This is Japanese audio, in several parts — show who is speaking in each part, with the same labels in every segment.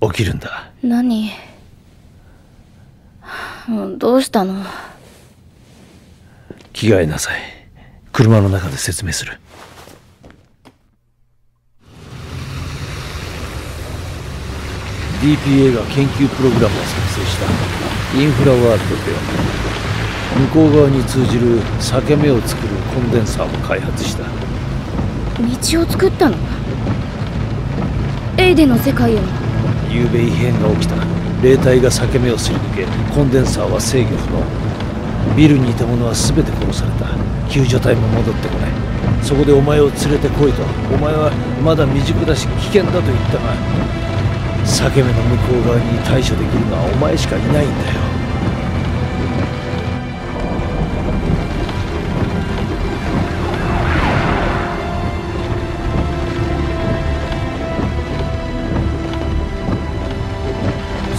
Speaker 1: 起きるんだ。
Speaker 2: 何？どうしたの？
Speaker 1: 着替えなさい。車の中で説明する。DPA が研究プログラムを作成した。インフラワールドでは向こう側に通じる裂け目を作るコンデンサーを開発した。
Speaker 2: 道を作ったの？エイデの世界への
Speaker 1: 夕べ異変が起きた。霊体が裂け目をすり抜けコンデンサーは制御不能。ビルにいた者は全て殺された。救助隊も戻ってこない。そこでお前を連れてこいと。お前はまだ未熟だし危険だと言ったが裂け目の向こう側に対処できるのはお前しかいないんだよ。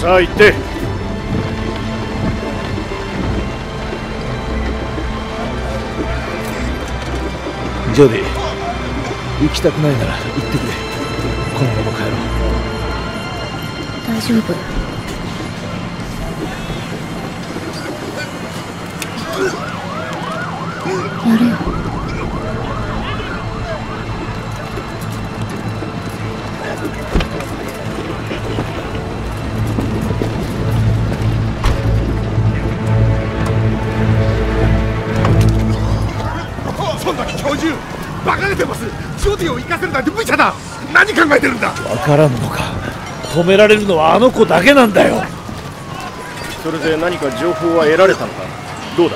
Speaker 3: さあ行って。
Speaker 1: ジョディ行きたくないなら行ってくれ。このまま帰ろう。
Speaker 2: 大丈夫
Speaker 3: か
Speaker 1: らんのか。止められるのはあの子だけなんだよ。
Speaker 4: それで何か情報は得られたのか？どうだ？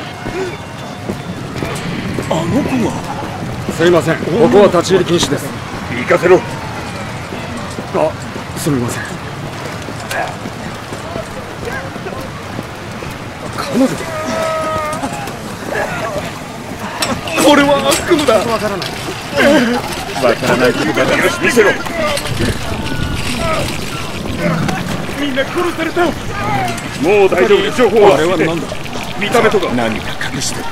Speaker 1: あの子が
Speaker 4: すいません。ここは立ち入り禁止です。
Speaker 3: 行かせろ。
Speaker 4: あすみません。彼女？
Speaker 3: これは悪夢だ。
Speaker 4: わからない。
Speaker 3: わからないことだよし見せろみんな殺された。もう大丈夫です情報は。
Speaker 4: あれは何だ？
Speaker 3: 見た目とか。
Speaker 4: 何か隠して。る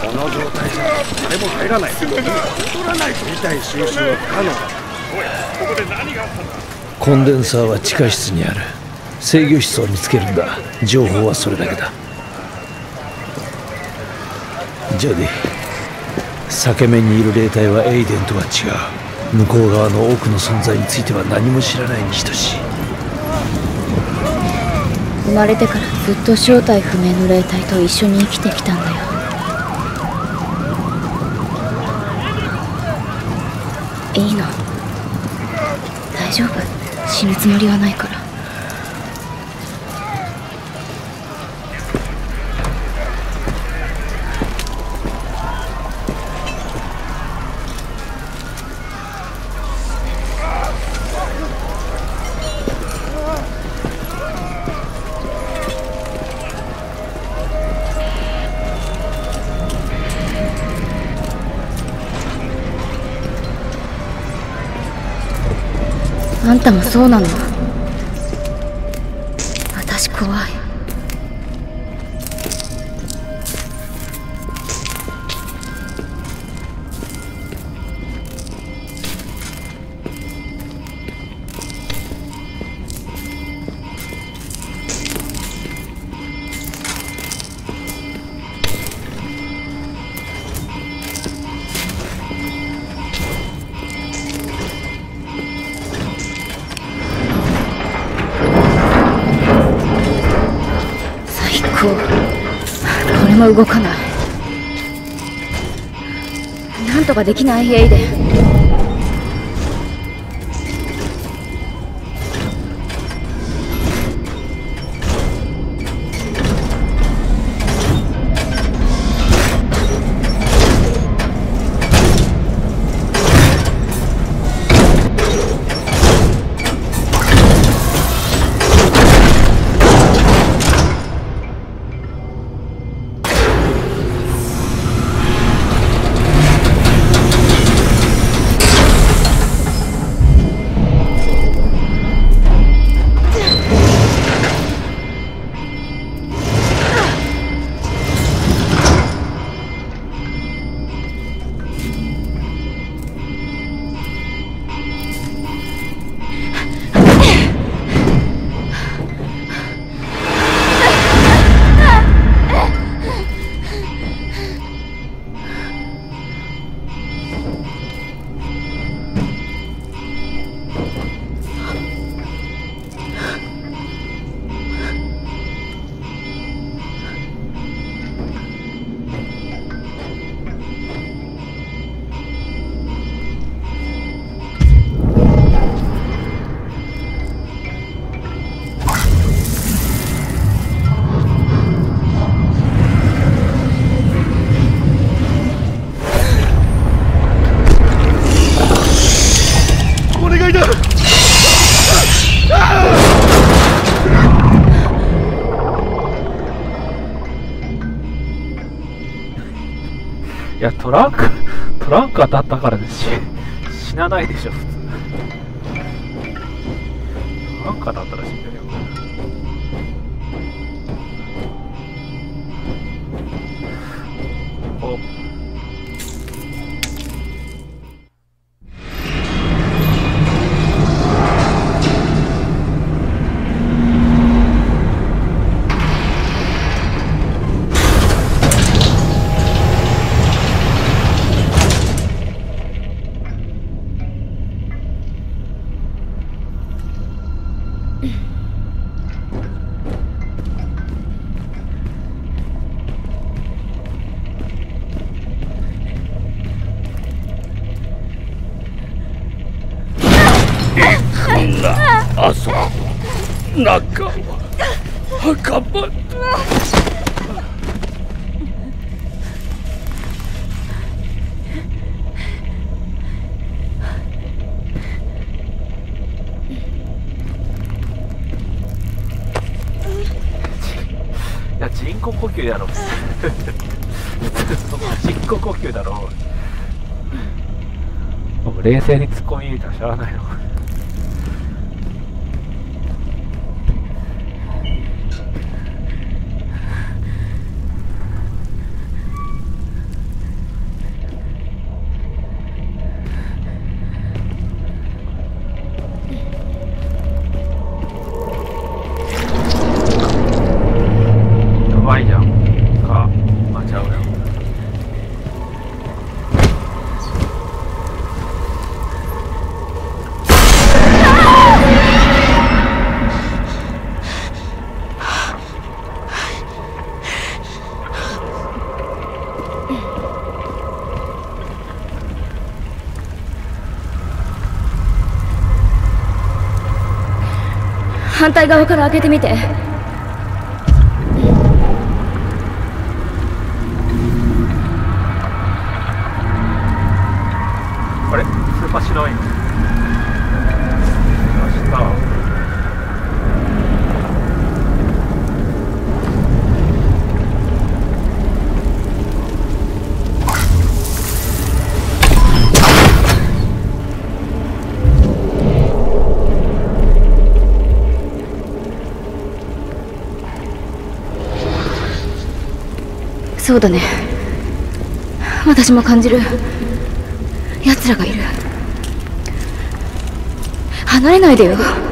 Speaker 4: この状態じゃ誰も入らない。取らないと事態収拾は不可能だ。
Speaker 3: ここで何があったんだ
Speaker 1: コンデンサーは地下室にある制御室を見つけるんだ。情報はそれだけだ。ジョディ裂け目にいる霊体はエイデンとは違う向こう側の多くの存在については何も知らないに等しい
Speaker 2: 生まれてからずっと正体不明の霊体と一緒に生きてきたんだよ。いいの。大丈夫。死ぬつもりはないから。たもそうなの。れも動かない。なんとかできないエイデン
Speaker 5: ランク、トランク当たったからですし、死なないでしょ、普通。トランク当たったらもう冷静に突っ込み入れたらしゃあないの。
Speaker 2: 反対側から開けてみて。そうだね。私も感じる。奴らがいる。離れないでよ。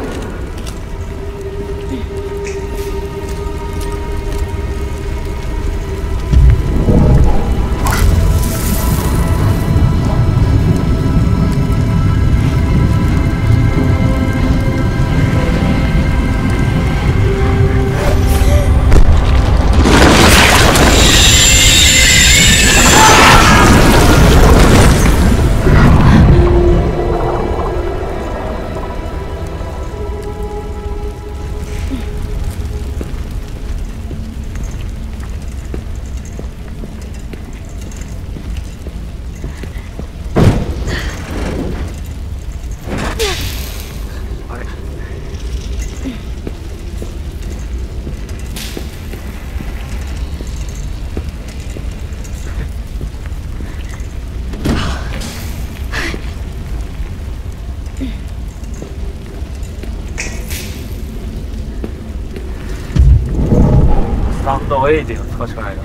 Speaker 5: エイジンを使うしかないな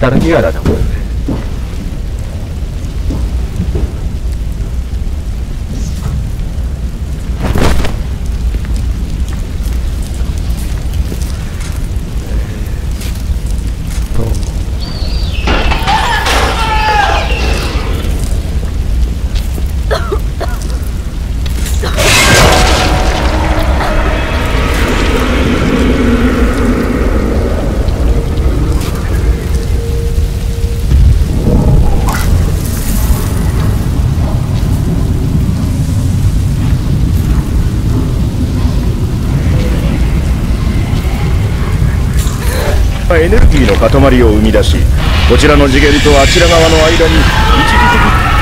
Speaker 5: これあメタルギアだ
Speaker 6: の塊を生み出しこちらの次元とあちら側の間に一時的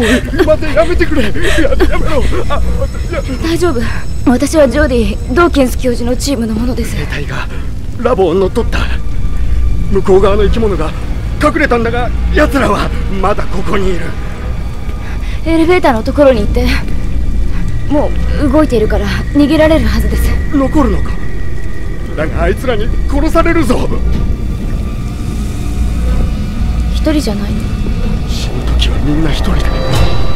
Speaker 4: おい待てやめてくれ。ややめろ。あや。
Speaker 2: 大丈夫。私はジョーディドーキンス教授のチームのものです。
Speaker 4: 兵隊がラボを乗っ取った。向こう側の生き物が隠れたんだが奴らはまだここにいる。
Speaker 2: エレベーターのところに行ってもう動いているから逃げられるはずです。
Speaker 4: 残るのか。だがあいつらに殺されるぞ。
Speaker 2: 一人じゃないの
Speaker 7: みんな一人で。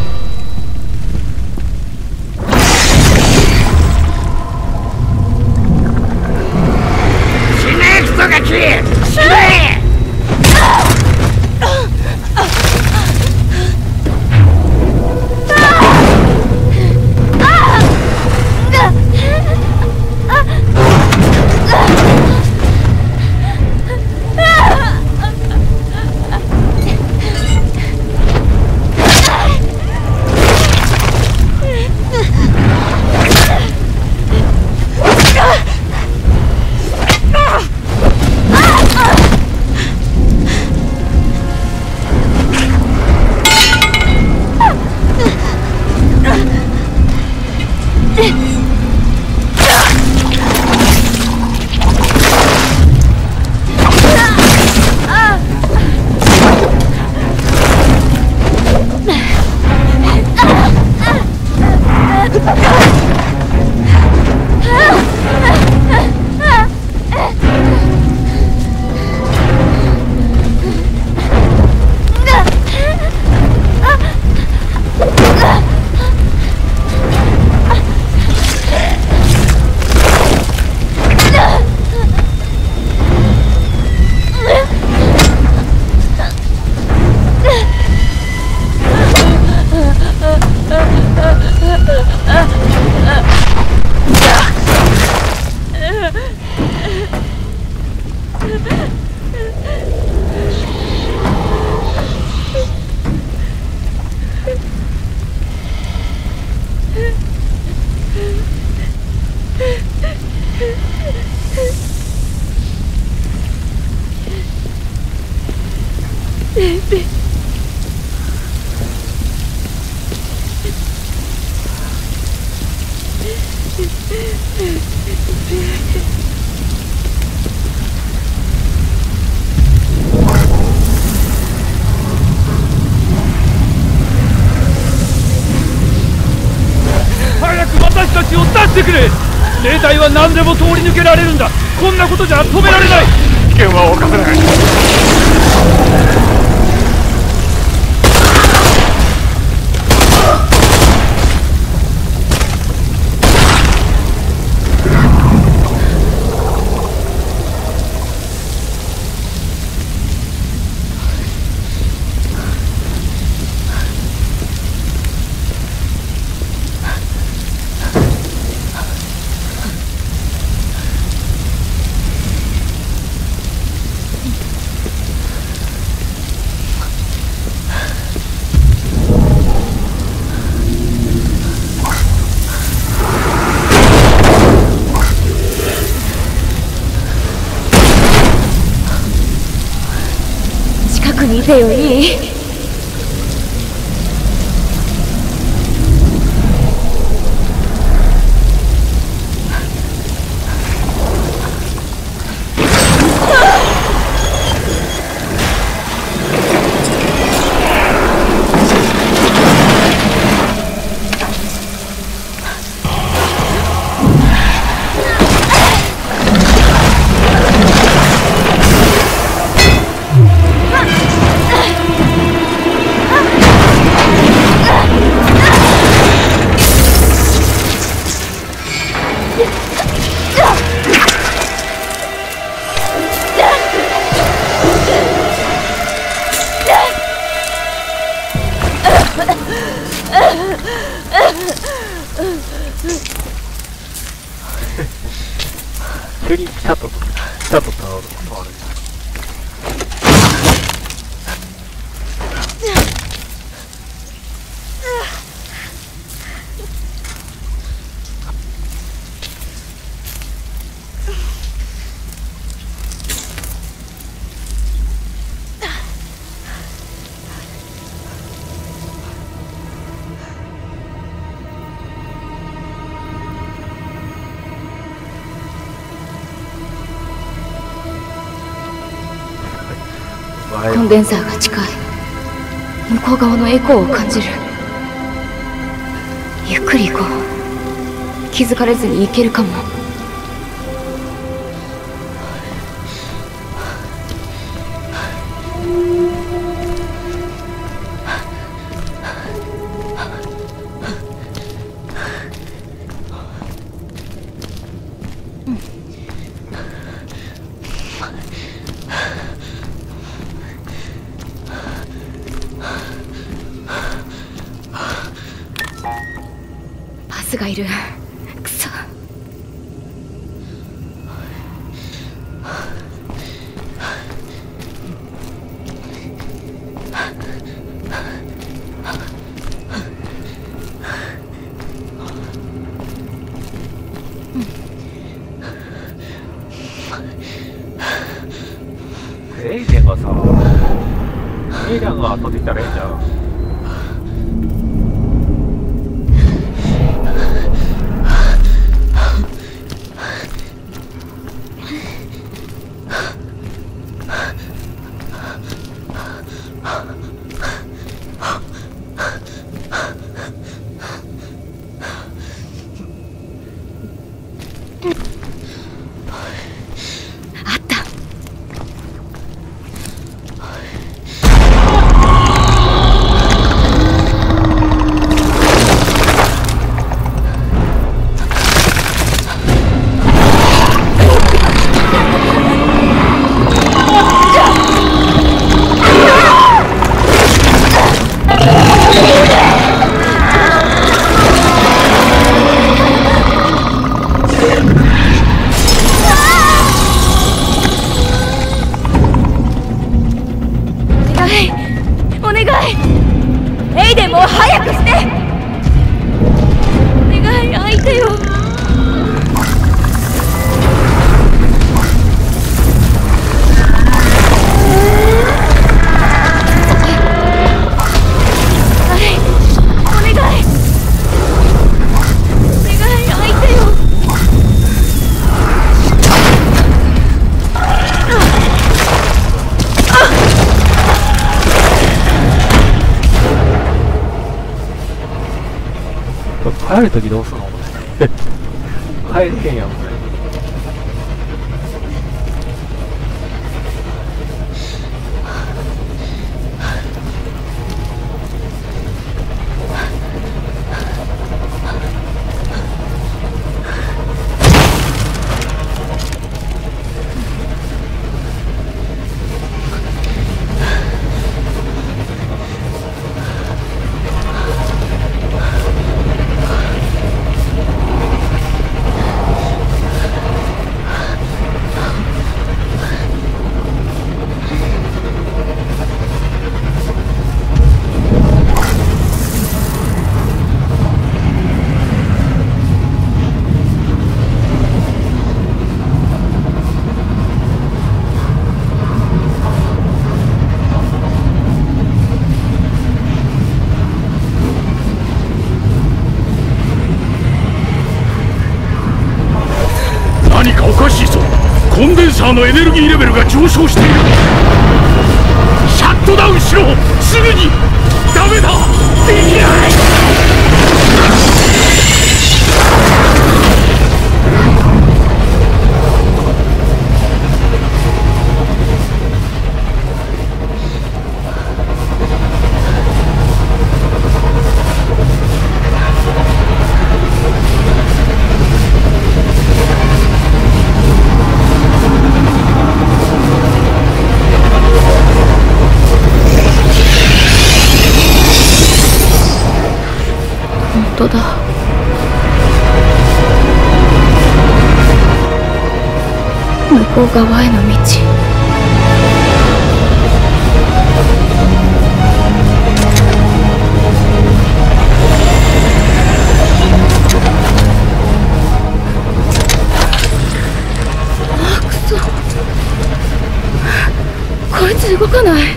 Speaker 2: ベンザーが近い。向こう側のエコーを感じる。ゆっくり行こう。気づかれずに行けるかも。る
Speaker 5: ときどうすんの？帰れへんやん、
Speaker 3: サーのエネルギーレベルが上昇している。シャットダウンしろ。すぐにダメだ。できない
Speaker 2: 向側への道あくそこいつ動かない。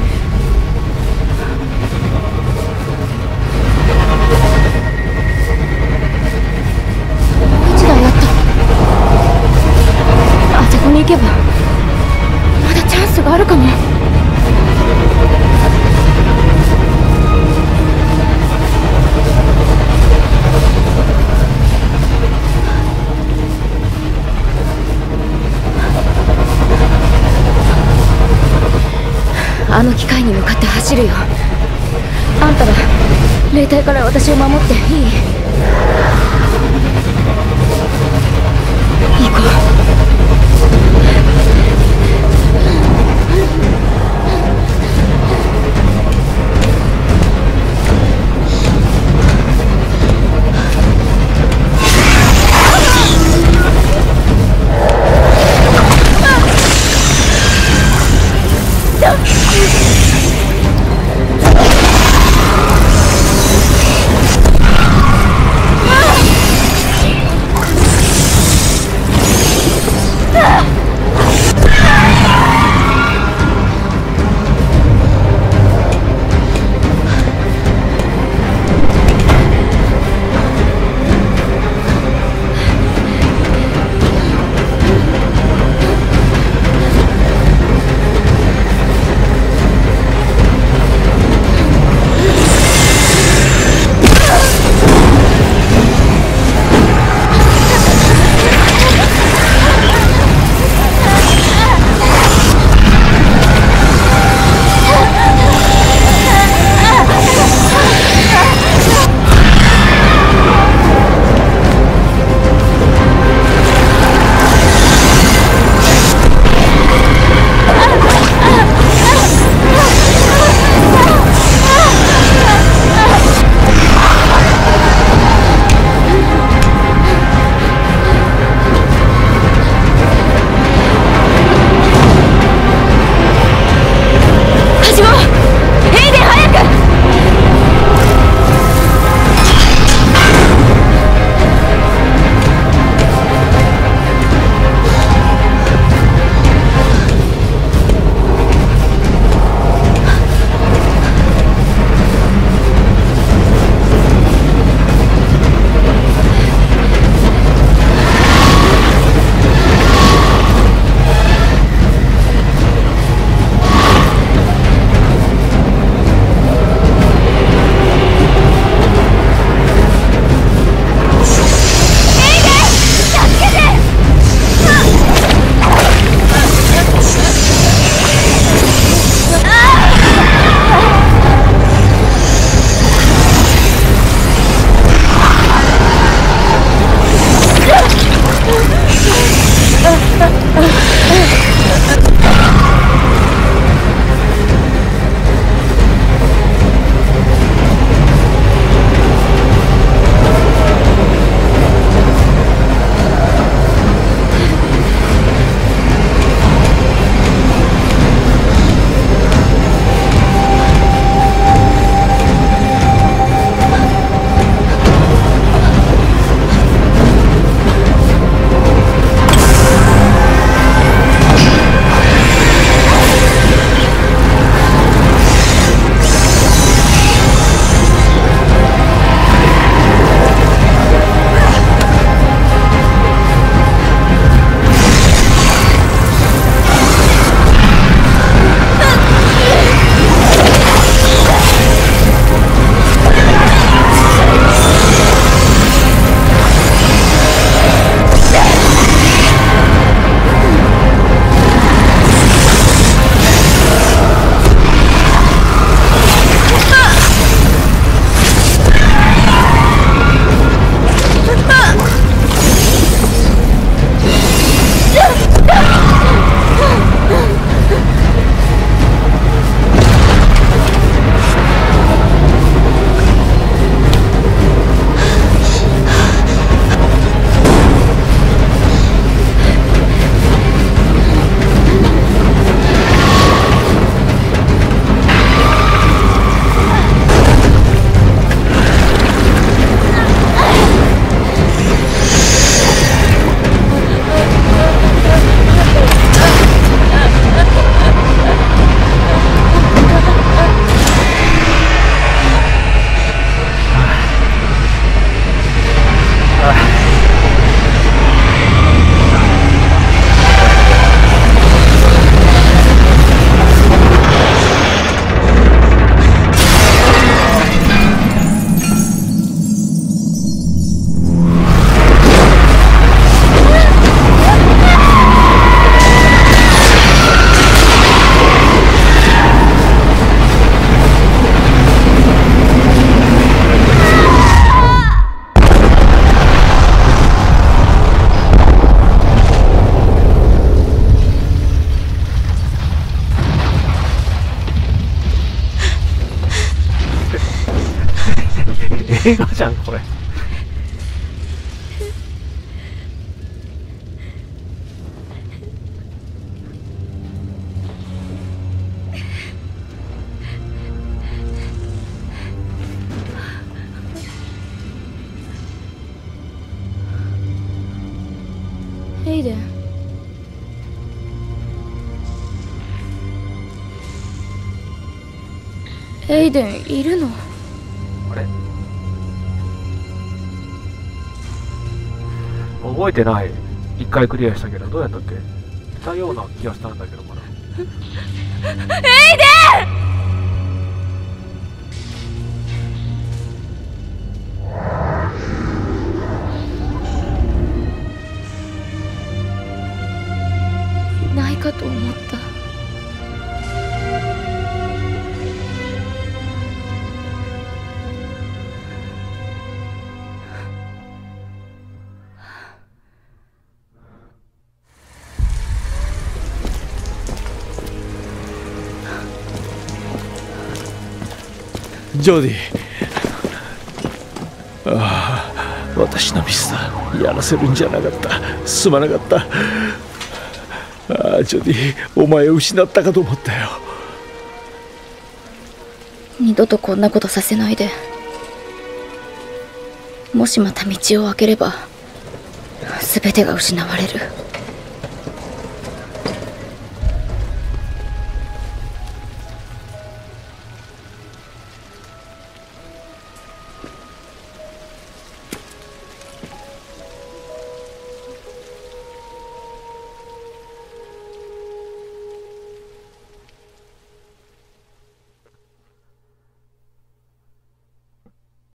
Speaker 2: あの機械に向かって走るよ。あんたら霊体から私を守っていい？行こう。
Speaker 5: 映画じゃんこれ。てない。一回クリアしたけどどうやったっけ？いたような気がしたんだけどまだ。
Speaker 2: い
Speaker 1: ジョディああ私のミスだやらせるんじゃなかった。すまなかった。ああジョディお前を失ったかと思ったよ。
Speaker 2: 二度とこんなことさせないで。もしまた道を開ければ全てが失われる